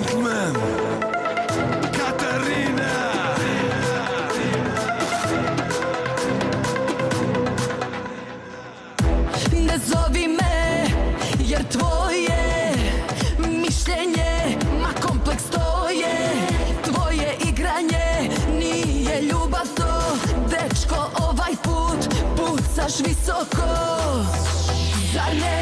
gentlemen, Katarina. Ne zovi me, jer tvoje mišljenje, ma kompleks to je, tvoje igranje, nije ljubav to, dečko ovaj put, pucaš visoko, zar ne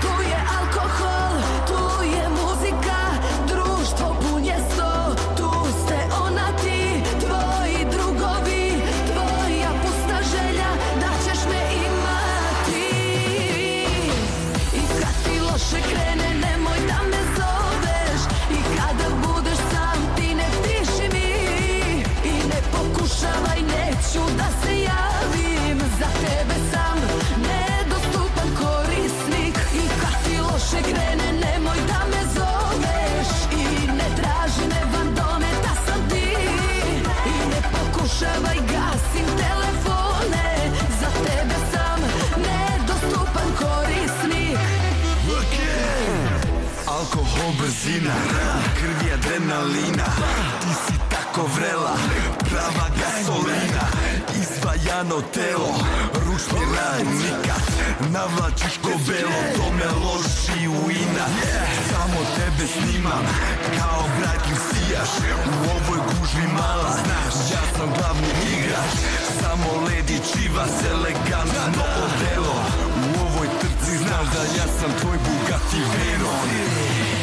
거리 brzina Krvi adrenalina Ti si tako vrela Prava gasolina Izvajano telo Ručni na nikad Navlačiš ko belo To me loži u ina Samo tebe snimam Kao brajtnik sijaš U ovoj gužvi mala Ja sam glavni igrač Samo ledi čiva se elegantno delo. U ovoj trci znaš da ja sam tvoj Bugatti Veyron